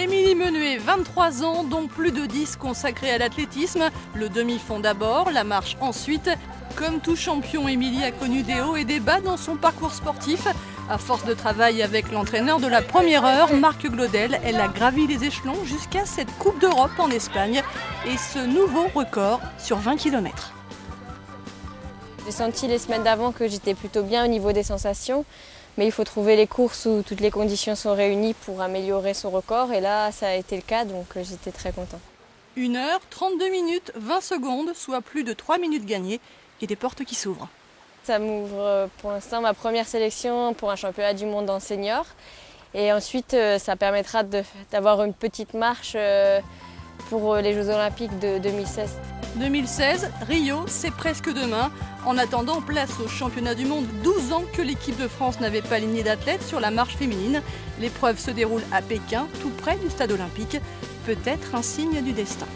Émilie Menuet, 23 ans, dont plus de 10 consacrés à l'athlétisme. Le demi-fond d'abord, la marche ensuite. Comme tout champion, Émilie a connu des hauts et des bas dans son parcours sportif. À force de travail avec l'entraîneur de la première heure, Marc Glaudel, elle a gravi les échelons jusqu'à cette Coupe d'Europe en Espagne et ce nouveau record sur 20 km. J'ai senti les semaines d'avant que j'étais plutôt bien au niveau des sensations, mais il faut trouver les courses où toutes les conditions sont réunies pour améliorer son record. Et là, ça a été le cas, donc euh, j'étais très content. 1 heure, 32 minutes, 20 secondes, soit plus de 3 minutes gagnées et des portes qui s'ouvrent. Ça m'ouvre euh, pour l'instant ma première sélection pour un championnat du monde en senior. Et ensuite, euh, ça permettra d'avoir une petite marche pour les Jeux Olympiques de 2016. 2016, Rio, c'est presque demain. En attendant, place au championnat du monde, 12 ans que l'équipe de France n'avait pas aligné d'athlètes sur la marche féminine. L'épreuve se déroule à Pékin, tout près du stade olympique. Peut-être un signe du destin.